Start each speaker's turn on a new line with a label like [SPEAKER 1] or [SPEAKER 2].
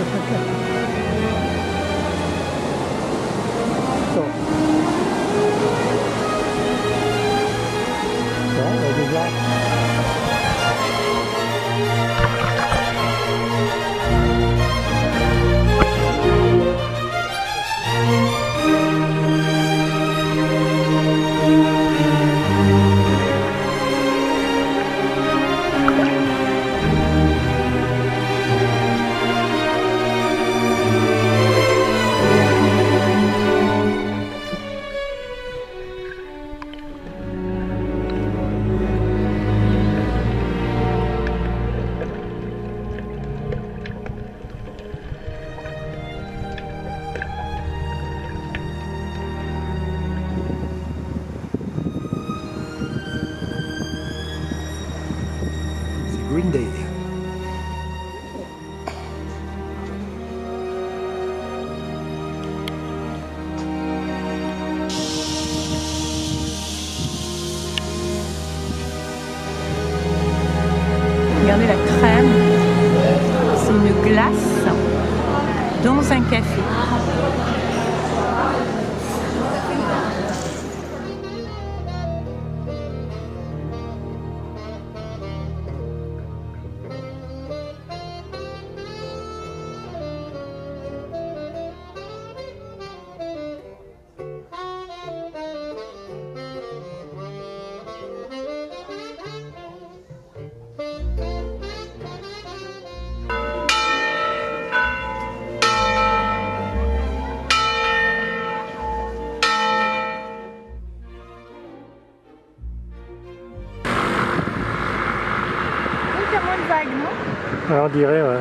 [SPEAKER 1] Để cho.
[SPEAKER 2] Regardez la crème. C'est une glace dans un café.
[SPEAKER 1] Alors, on dirait, ouais.